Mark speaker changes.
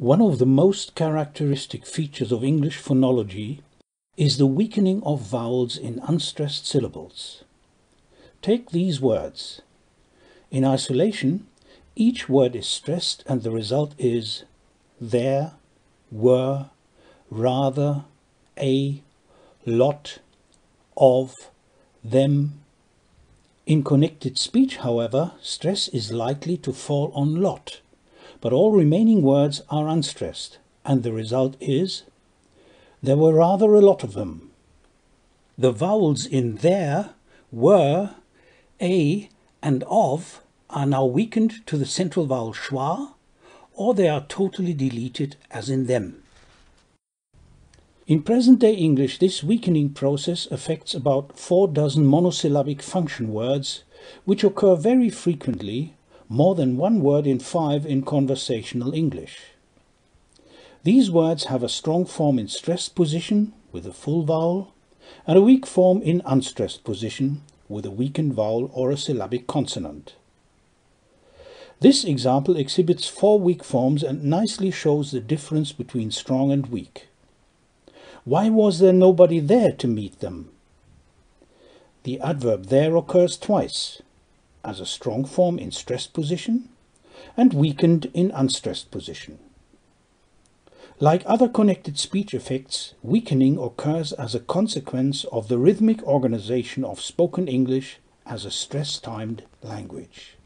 Speaker 1: One of the most characteristic features of English phonology is the weakening of vowels in unstressed syllables. Take these words. In isolation, each word is stressed and the result is there, were, rather, a, lot, of, them. In connected speech, however, stress is likely to fall on lot but all remaining words are unstressed, and the result is there were rather a lot of them. The vowels in there, were, a, and of are now weakened to the central vowel schwa, or they are totally deleted as in them. In present-day English, this weakening process affects about four dozen monosyllabic function words, which occur very frequently more than one word in five in conversational English. These words have a strong form in stressed position with a full vowel and a weak form in unstressed position with a weakened vowel or a syllabic consonant. This example exhibits four weak forms and nicely shows the difference between strong and weak. Why was there nobody there to meet them? The adverb there occurs twice, as a strong form in stressed position and weakened in unstressed position. Like other connected speech effects, weakening occurs as a consequence of the rhythmic organization of spoken English as a stress-timed language.